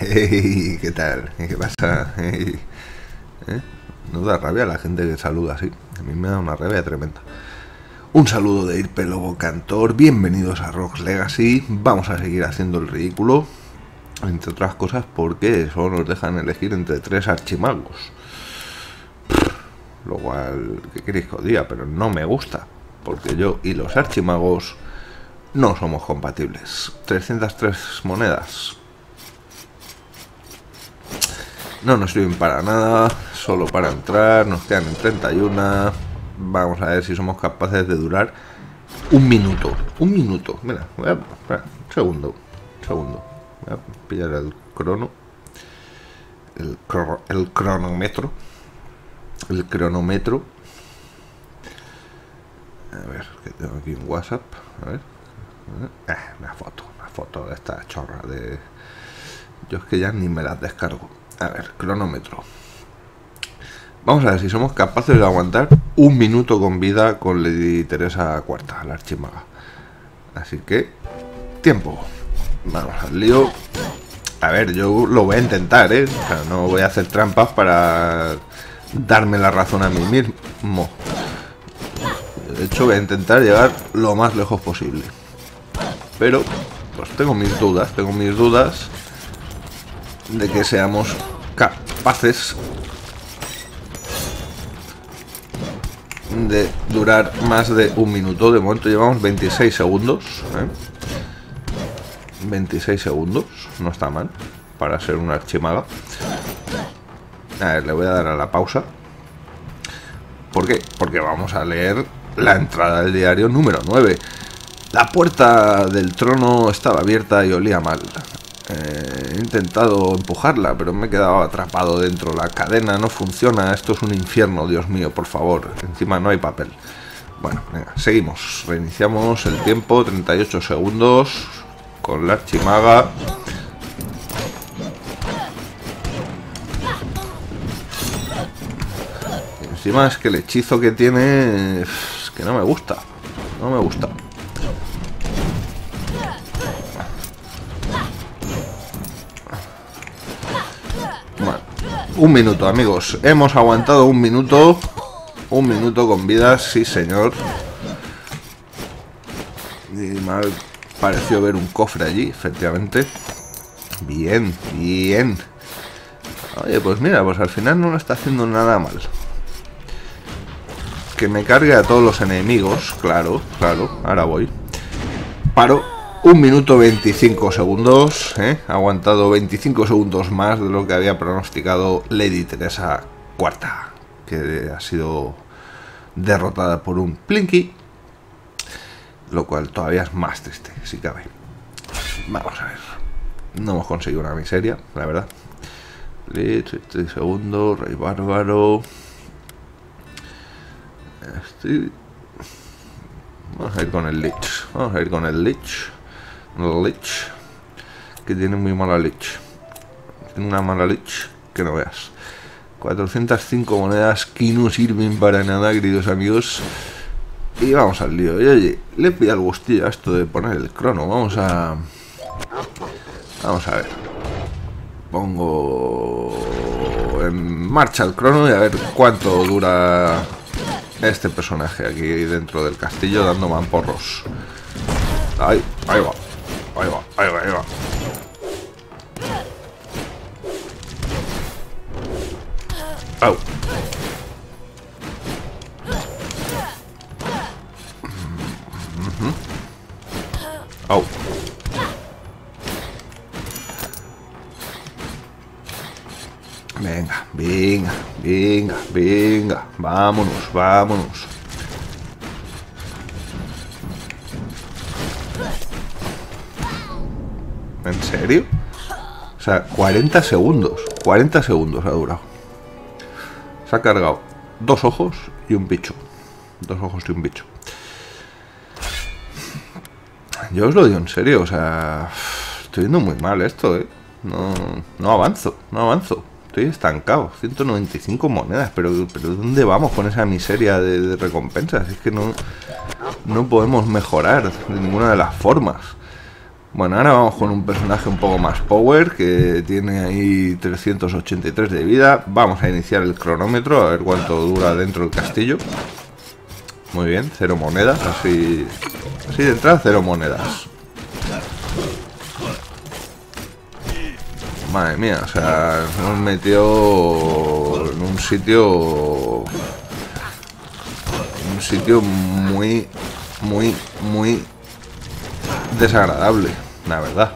Hey, ¿qué tal? ¿Qué pasa? ¿Eh? No da rabia la gente que saluda así. A mí me da una rabia tremenda. Un saludo de Irpe Lobo Cantor. Bienvenidos a Rocks Legacy. Vamos a seguir haciendo el ridículo. Entre otras cosas porque solo nos dejan elegir entre tres archimagos. Lo cual, ¿qué queréis que? Pero no me gusta. Porque yo y los archimagos no somos compatibles. 303 monedas. No nos sirven para nada, solo para entrar, nos quedan en 31. Vamos a ver si somos capaces de durar un minuto. Un minuto, mira, voy un segundo, un segundo. Voy a pillar el crono. El, el cronómetro. El cronómetro. A ver, que tengo aquí un WhatsApp. A ver. Eh, una foto, una foto de esta chorra de. Yo es que ya ni me las descargo. A ver, cronómetro. Vamos a ver si somos capaces de aguantar un minuto con vida con Lady Teresa Cuarta, la archimaga. Así que, tiempo. Vamos al lío. A ver, yo lo voy a intentar, ¿eh? No voy a hacer trampas para darme la razón a mí mismo. De hecho, voy a intentar llegar lo más lejos posible. Pero, pues tengo mis dudas, tengo mis dudas de que seamos capaces de durar más de un minuto. De momento llevamos 26 segundos. ¿eh? 26 segundos, no está mal para ser una archimaga. A ver, le voy a dar a la pausa. ¿Por qué? Porque vamos a leer la entrada del diario número 9. La puerta del trono estaba abierta y olía mal. Eh, intentado empujarla, pero me he quedado atrapado dentro. La cadena no funciona. Esto es un infierno, Dios mío, por favor. Encima no hay papel. Bueno, venga, seguimos. Reiniciamos el tiempo, 38 segundos. Con la archimaga. Y encima es que el hechizo que tiene que no me gusta. No me gusta. Un minuto, amigos. Hemos aguantado un minuto. Un minuto con vida, sí, señor. Y mal pareció ver un cofre allí, efectivamente. Bien, bien. Oye, pues mira, pues al final no lo está haciendo nada mal. Que me cargue a todos los enemigos, claro, claro, ahora voy. Paro, un minuto 25 segundos, ¿eh? ha aguantado 25 segundos más de lo que había pronosticado Lady Teresa Cuarta, que ha sido derrotada por un Plinky, lo cual todavía es más triste, si cabe. Vamos a ver, no hemos conseguido una miseria, la verdad. Segundo, Rey Bárbaro. Este. Vamos a ir con el Lich. Vamos a ir con el Lich. Lich. Que tiene muy mala Lich. Tiene una mala Lich que no veas. 405 monedas que no sirven para nada, queridos amigos. Y vamos al lío. Y oye, le pido al gustillo a esto de poner el crono. Vamos a. Vamos a ver. Pongo en marcha el crono y a ver cuánto dura este personaje aquí dentro del castillo dando mamporros. Ahí, ahí va, ahí va, ahí va, ahí va. Au. Au. Venga, venga, venga, venga. Vámonos, vámonos. ¿En serio? O sea, 40 segundos. 40 segundos ha durado. Se ha cargado dos ojos y un bicho. Dos ojos y un bicho. Yo os lo digo en serio, o sea, estoy viendo muy mal esto, ¿eh? No, no avanzo, no avanzo. Estoy estancado. 195 monedas, pero, pero ¿dónde vamos con esa miseria de, de recompensas? Es que no, no podemos mejorar de ninguna de las formas. Bueno, ahora vamos con un personaje un poco más power, que tiene ahí 383 de vida. Vamos a iniciar el cronómetro, a ver cuánto dura dentro del castillo. Muy bien, cero monedas, así, así de entrada, cero monedas. Madre mía, o sea, nos metió en un sitio... Un sitio muy, muy, muy desagradable, la verdad.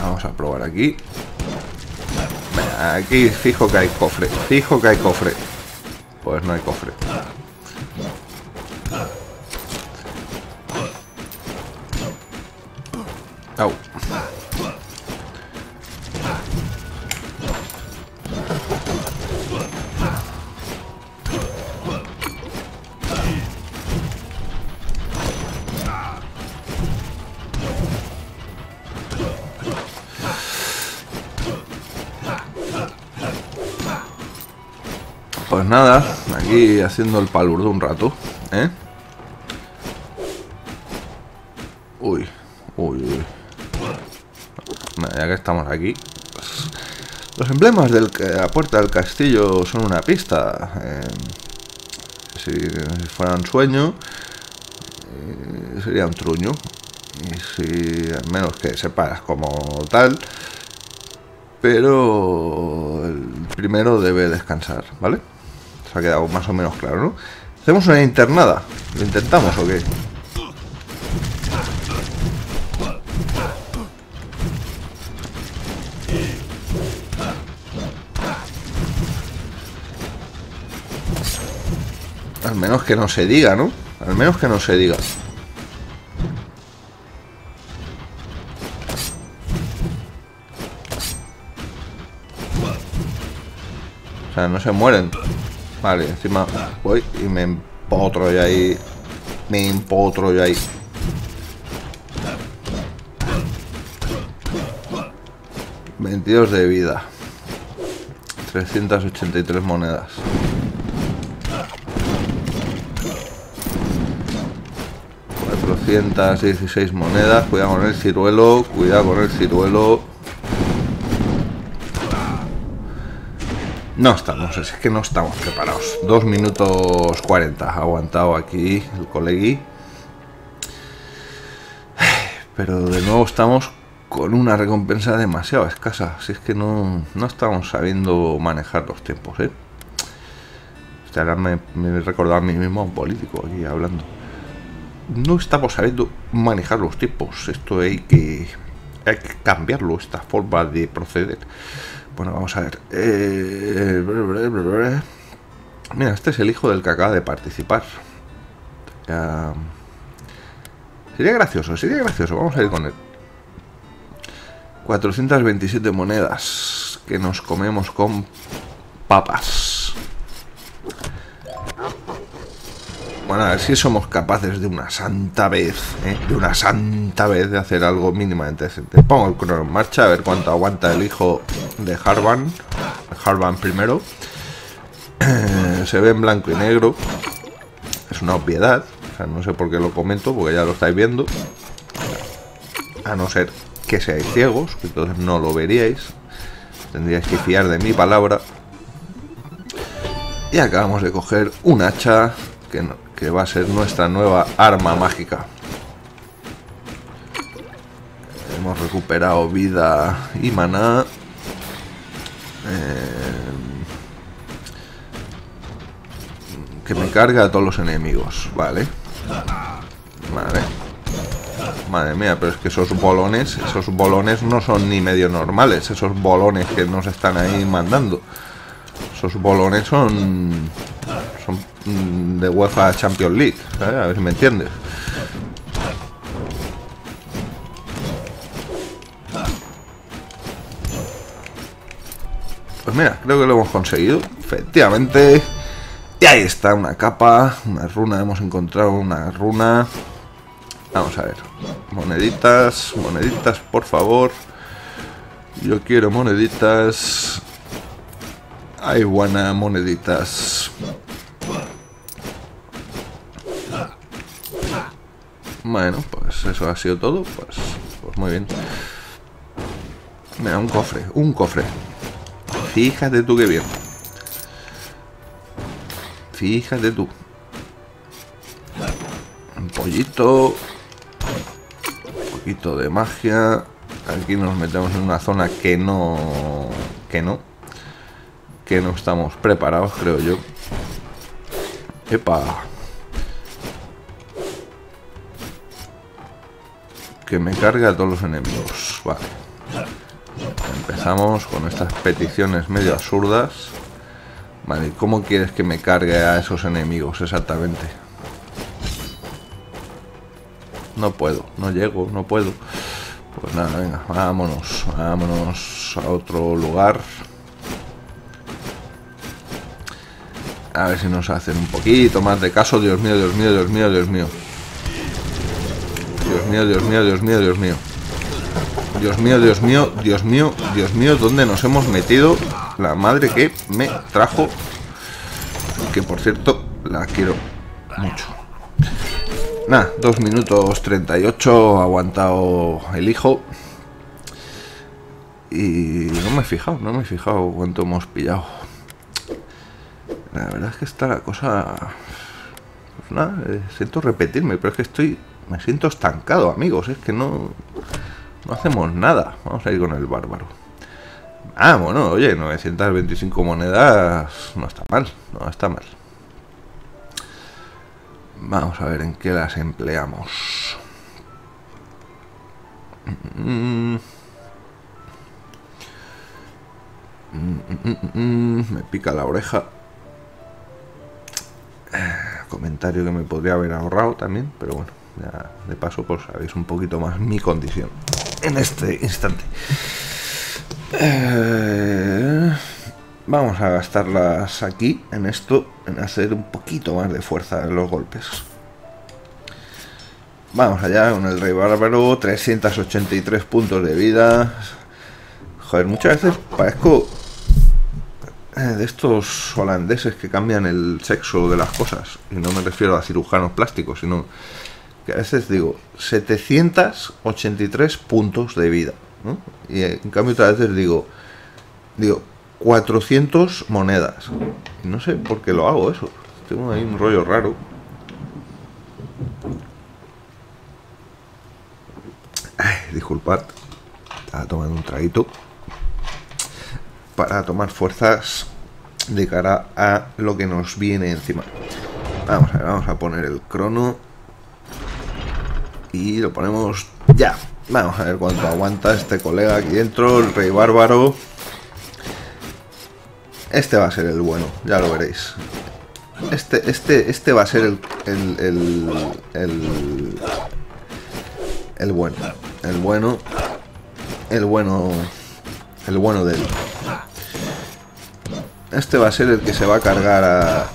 vamos a probar aquí. aquí fijo que hay cofre. Fijo que hay cofre. Pues no hay cofre. Nada, aquí haciendo el palurdo un rato, ¿eh? Uy, uy, uy. ya que estamos aquí. Pues, los emblemas de la puerta del castillo son una pista. Eh, si, fuera un sueño, eh, sería un truño. Y si, al menos que sepas como tal. Pero el primero debe descansar, ¿vale? Se ha quedado más o menos claro, ¿no? ¿Hacemos una internada? ¿Lo intentamos o qué? Al menos que no se diga, ¿no? Al menos que no se diga. O sea, no se mueren. Vale, encima voy y me empotro ya ahí. Me empotro ya ahí. ...22 de vida... ...383 monedas... ...416 monedas... ...cuidado con el ciruelo... ...cuidado con el ciruelo... No estamos, es que no estamos preparados. 2 minutos 40 ha aguantado aquí el colegui. Pero de nuevo estamos con una recompensa demasiado escasa. Si es que no, no estamos sabiendo manejar los tiempos, ¿eh? Ahora me, he recordado a mí mismo a un político aquí hablando. No estamos sabiendo manejar los tiempos. Esto hay que, hay que cambiarlo, esta forma de proceder. Bueno, vamos a ver. Eh, mira, este es el hijo del que acaba de participar. sería gracioso, sería gracioso. Vamos a ir con él. 427 monedas que nos comemos con papas. Bueno, a ver si somos capaces de una santa vez, ¿eh? de una santa vez de hacer algo mínimamente decente. Pongo el crono en marcha a ver cuánto aguanta el hijo de Harvan. Harvan primero. Se ve en blanco y negro. Es una obviedad. No sé por qué lo comento, porque ya lo estáis viendo. A no ser que seáis ciegos, que entonces no lo veríais. Tendríais que fiar de mi palabra. Y acabamos de coger un hacha que no, que va a ser nuestra nueva arma mágica. Hemos recuperado vida y maná. Eh, que me carga a todos los enemigos, vale. Vale. Madre mía, pero es que esos bolones, esos bolones no son ni medio normales, esos bolones que nos están ahí mandando. Esos bolones son mm, de UEFA Champions League, A ver si me entiendes. Pues mira, creo que lo hemos conseguido. Efectivamente. Y ahí está una capa, una runa. Hemos encontrado una runa. Vamos a ver. Moneditas, moneditas, por favor. Yo quiero moneditas. Hay buenas moneditas. Bueno, pues eso ha sido todo. Pues, pues muy bien. Mira, un cofre, un cofre. Fíjate tú qué bien. Fíjate tú. Un pollito. Un poquito de magia. Aquí nos metemos en una zona que no... Que no. Que no estamos preparados, creo yo. Epa. Que me cargue a todos los enemigos. Vale. Empezamos con estas peticiones medio absurdas. Vale, ¿cómo quieres que me cargue a esos enemigos exactamente? No puedo, no llego, no puedo. Pues nada, venga, vámonos, vámonos a otro lugar. A ver si nos hacen un poquito más de caso. Dios mío, Dios mío, Dios mío, Dios mío. Mío, Dios mío, Dios mío, Dios mío. Dios mío, Dios mío, Dios mío, Dios mío, ¿dónde nos hemos metido? La madre que me trajo. Que por cierto, la quiero mucho. Nada, 2 minutos 38, aguantado el hijo. Y no me he fijado, no me he fijado cuánto hemos pillado. La verdad es que está la cosa... Pues nada, eh, siento repetirme, pero es que estoy... Me siento estancado, amigos. Es que no... No hacemos nada. Vamos a ir con el bárbaro. Ah, bueno, oye, 925 monedas no está mal, no está mal. Vamos a ver en qué las empleamos. Me pica la oreja. Comentario que me podría haber ahorrado también, pero bueno, ya de paso pues sabéis un poquito más mi condición en este instante. Eh, vamos a gastarlas aquí, en esto, en hacer un poquito más de fuerza en los golpes. Vamos allá con el Rey Bárbaro, 383 puntos de vida. Joder, muchas veces parezco eh, de estos holandeses que cambian el sexo de las cosas. Y no me refiero a cirujanos plásticos, sino a veces digo 783 puntos de vida. Y en cambio otras veces digo, digo 400 monedas. no sé por qué lo hago eso. Tengo ahí un rollo raro. Ay, disculpad. Estaba tomando un traguito. Para tomar fuerzas de cara a lo que nos viene encima. Vamos a ver, vamos a poner el crono y lo ponemos ya. Vamos a ver cuánto aguanta este colega aquí dentro, el rey bárbaro. Este va a ser el bueno, ya lo veréis. Este, este, este va a ser el, el, el, el, bueno. El bueno. El bueno. El bueno de él. Este va a ser el que se va a cargar a,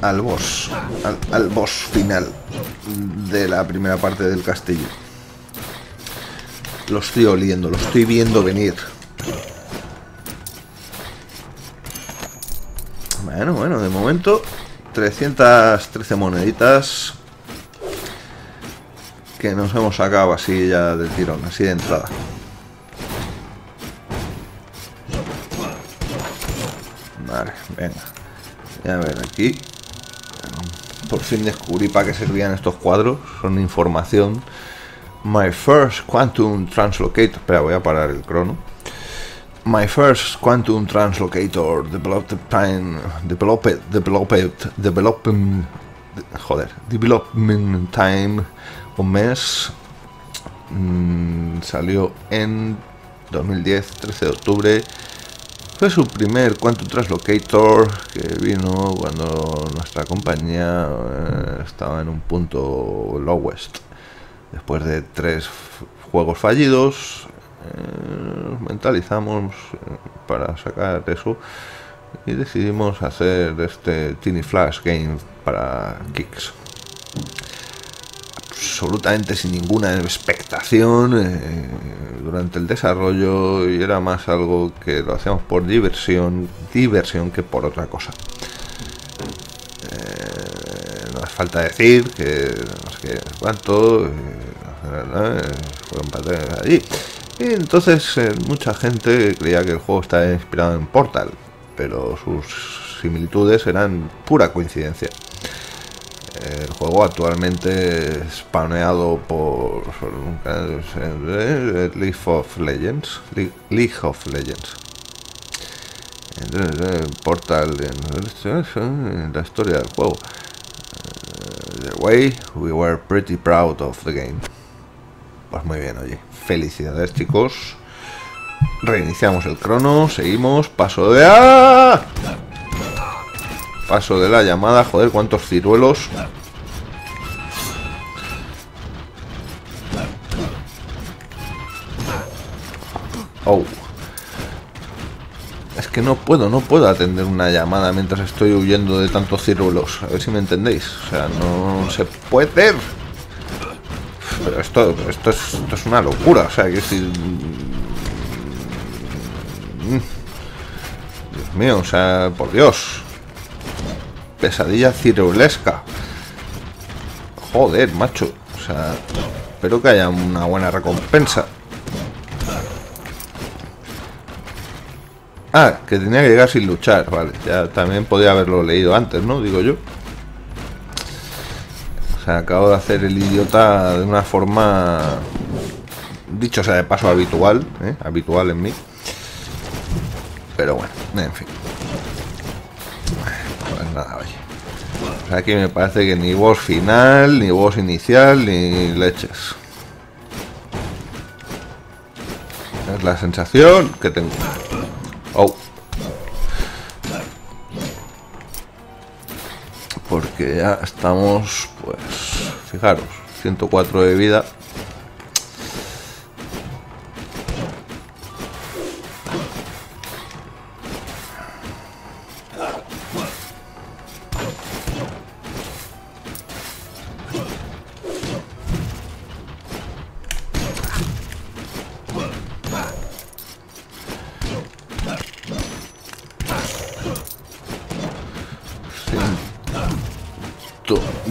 al boss. Al, al boss final de la primera parte del castillo. Lo estoy oliendo, lo estoy viendo venir. Bueno, bueno, de momento 313 moneditas que nos hemos sacado así ya del tirón, así de entrada. Vale, venga. A ver, aquí por fin descubrí para qué servían estos cuadros. Son información. My first quantum translocator. Espera, voy a parar el crono. My first quantum translocator developed time developed developed development joder development time un mes mm, salió en 2010 13 de octubre fue su primer Quantum Translocator que vino cuando nuestra compañía eh, estaba en un punto lowest. Después de tres juegos fallidos, eh, nos mentalizamos para sacar eso y decidimos hacer este Tiny Flash Game para Kicks. Absolutamente sin ninguna expectación eh, durante el desarrollo y era más algo que lo hacíamos por diversión, diversión que por otra cosa. Eh, no hace falta decir que no sé qué, cuánto, eh, fueron allí. Y entonces mucha gente creía que el juego estaba inspirado en Portal, pero sus similitudes eran pura coincidencia. El juego actualmente es paneado por League of Legends. League of Legends. Portal en la historia del juego. The way we were pretty proud of the game. Pues muy bien, oye. Felicidades, chicos. Reiniciamos el crono, seguimos. Paso de. ¡Ah! Paso de la llamada, joder, cuántos ciruelos. Oh. Es que no puedo, no puedo atender una llamada mientras estoy huyendo de tantos ciruelos. A ver si me entendéis. O sea, no se puede. Pero esto, esto, es, esto es una locura. O sea, que si... Mm. Dios mío, o sea, por Dios pesadilla cirulesca. Joder, macho. O sea, espero que haya una buena recompensa. Ah, que tenía que llegar sin luchar, vale. Ya también podía haberlo leído antes, ¿no? Digo yo. O sea, acabo de hacer el idiota de una forma, dicho sea de paso, habitual, ¿eh? habitual en mí. Pero bueno, en fin aquí me parece que ni voz final, ni voz inicial, ni leches. Es la sensación que tengo. Oh. Porque ya estamos, pues, fijaros, 104 de vida.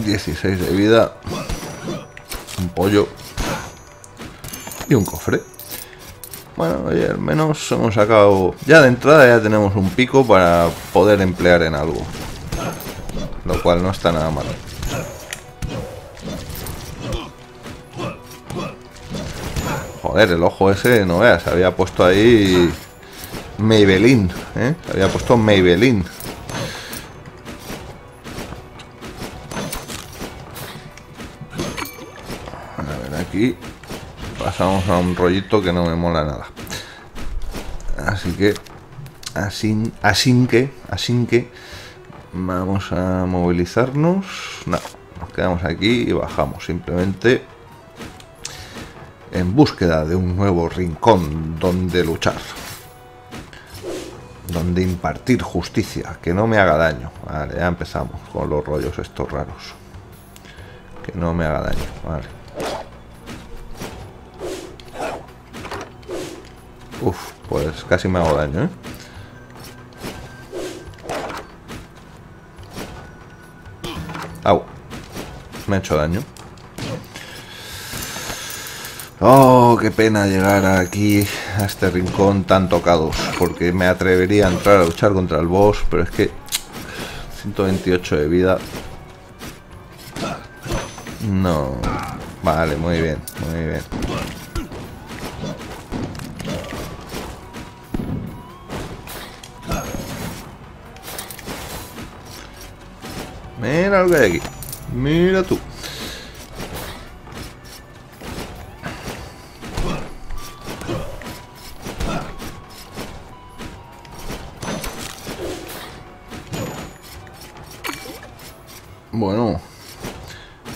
16 de vida, un pollo y un cofre. Bueno, al menos hemos sacado... Ya de entrada ya tenemos un pico para poder emplear en algo. Lo cual no está nada mal. Joder, el ojo ese, no veas, había puesto ahí... Maybelline, ¿eh? Había puesto Maybelline. Pasamos a un rollito que no me mola nada. Así que, así, así que, así que, vamos a movilizarnos. No, nos quedamos aquí y bajamos simplemente en búsqueda de un nuevo rincón donde luchar. Donde impartir justicia, que no me haga daño. Vale, ya empezamos con los rollos estos raros. Que no me haga daño, vale. Uf, pues casi me hago daño, ¿eh? Au. Me ha hecho daño. Oh, qué pena llegar aquí a este rincón tan tocados. Porque me atrevería a entrar a luchar contra el boss, pero es que 128 de vida. No. Vale, muy bien, muy bien. Mira lo que hay aquí. Mira tú. Bueno.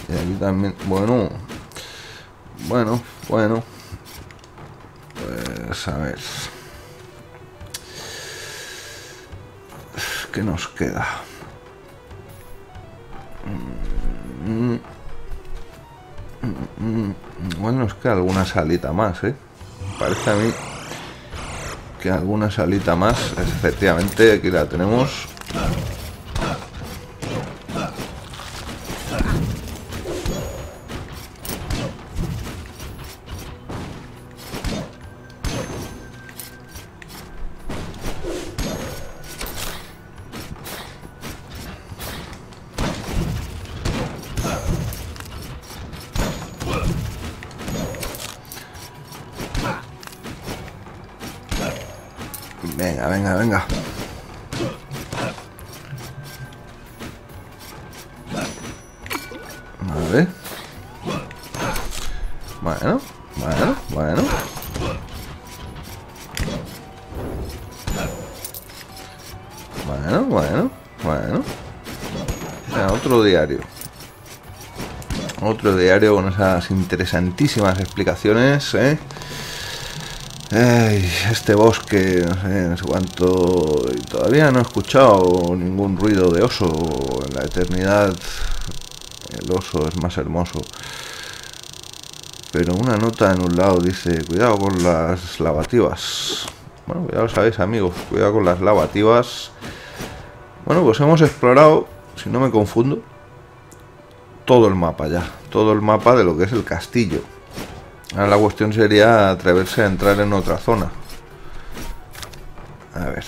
Y aquí también. Bueno. Bueno, bueno. Pues a ver. ¿Qué nos queda? Bueno, es que alguna salita más, ¿eh? Parece a mí que alguna salita más. Efectivamente, aquí la tenemos. Vale. Bueno, bueno, bueno. Bueno, bueno, bueno. otro diario. Otro diario con esas interesantísimas explicaciones, ¿eh? este bosque, no sé, no sé cuánto... Todavía no he escuchado ningún ruido de oso. En la eternidad el oso es más hermoso. Pero una nota en un lado dice, cuidado con las lavativas. Bueno, ya lo sabéis amigos, cuidado con las lavativas. Bueno, pues hemos explorado, si no me confundo, todo el mapa ya. Todo el mapa de lo que es el castillo. Ahora la cuestión sería atreverse a entrar en otra zona. A ver,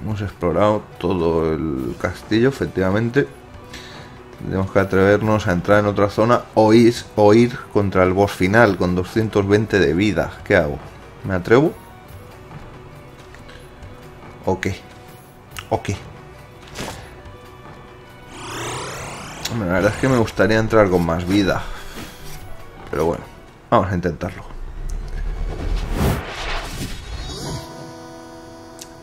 hemos explorado todo el castillo, efectivamente. Tenemos que atrevernos a entrar en otra zona o ir, contra el boss final con 220 de vida. ¿Qué hago? ¿Me atrevo? ¿O qué? ¿O qué? la verdad es que me gustaría entrar con más vida. Pero bueno. Vamos a intentarlo.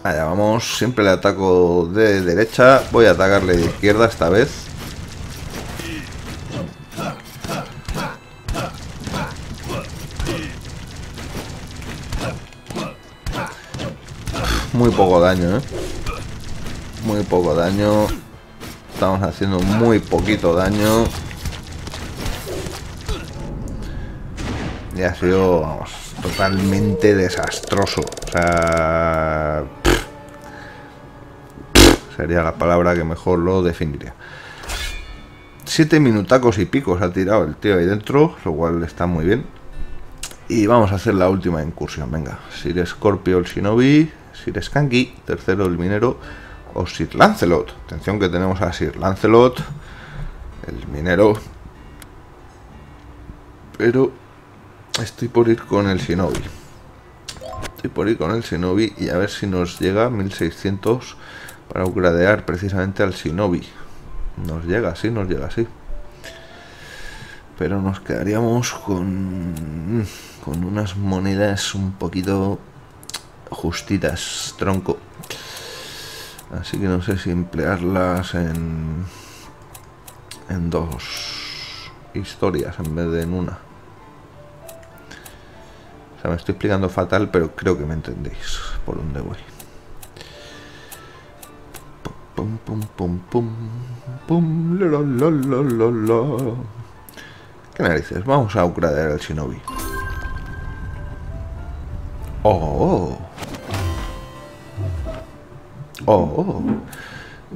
Allá vamos, siempre le ataco de derecha, voy a atacarle de izquierda esta vez. Muy poco daño, ¿eh? Muy poco daño. Estamos haciendo muy poquito daño. y ha sido, totalmente desastroso. O sea, sería la palabra que mejor lo definiría. Siete minutacos y picos ha tirado el tío ahí dentro, lo cual está muy bien. Y vamos a hacer la última incursión, venga. Sir Scorpio el Shinobi, Sir Skanky, tercero el minero, o Sir Lancelot. Atención que tenemos a Sir Lancelot, el minero. Pero Estoy por ir con el Shinobi. Estoy por ir con el Shinobi y a ver si nos llega 1600 para upgradear precisamente al Shinobi. Nos llega, sí, nos llega, sí. Pero nos quedaríamos con, con unas monedas un poquito justitas, tronco. Así que no sé si emplearlas en, en dos historias en vez de en una me estoy explicando fatal, pero creo que me entendéis por dónde voy. Pum, pum, pum, pum, pum, ¿Qué narices? Vamos a upgradear al Shinobi. ¡Oh! ¡Oh!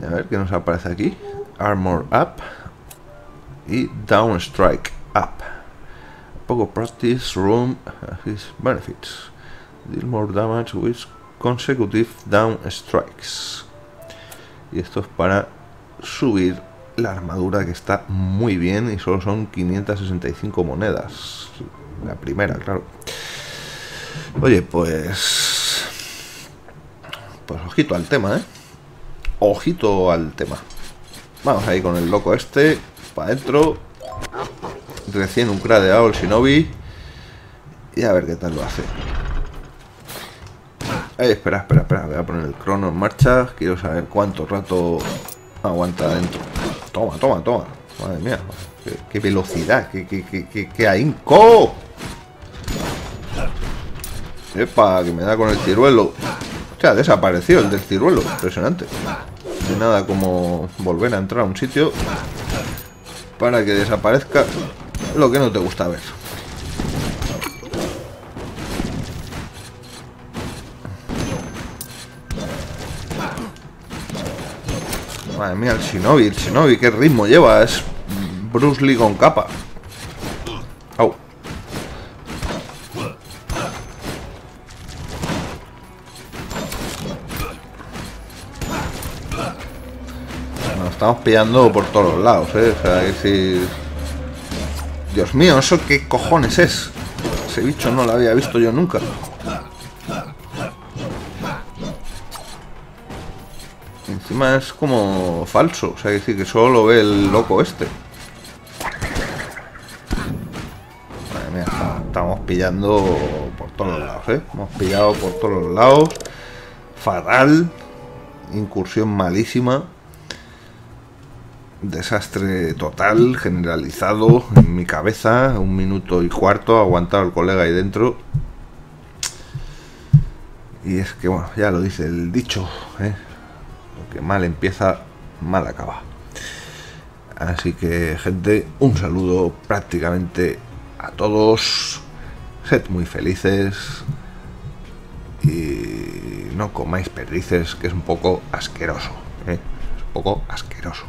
A ver qué nos aparece aquí. Armor Up y Down Strike Up. Poco practice room his benefits. Deal more damage with consecutive down strikes. Y esto es para subir la armadura que está muy bien y solo son 565 monedas. La primera, claro. Oye, pues... Pues ojito al tema, ¿eh? Ojito al tema. Vamos ahí con el loco este. Para adentro recién un cradeado el Shinobi. Y a ver qué tal lo hace. espera, espera, espera. Voy a poner el crono en marcha. Quiero saber cuánto rato aguanta adentro. Toma, toma, toma. Madre mía. Qué, velocidad. Qué, qué, qué, qué ahínco. Epa, que me da con el ciruelo. O sea, desapareció el del ciruelo. Impresionante. No nada como volver a entrar a un sitio para que desaparezca lo que no te gusta ver. Madre mía, el Shinobi, el Shinobi, qué ritmo lleva. Es Bruce Lee con capa. Estamos pillando por todos los lados, ¿eh? O sea, que si... Dios mío, ¿eso qué cojones es? Ese bicho no lo había visto yo nunca. Encima es como falso, o sea, decir que solo lo ve el loco este. Madre mía, estamos pillando por todos los lados, ¿eh? Hemos pillado por todos los lados. Fatal. Incursión malísima. Desastre total, generalizado en mi cabeza. Un minuto y cuarto, aguantado el colega ahí dentro. Y es que, bueno, ya lo dice el dicho, ¿eh? que mal empieza, mal acaba. Así que, gente, un saludo prácticamente a todos. Sed muy felices. Y no comáis perdices, que es un poco asqueroso. ¿eh? Es un poco asqueroso.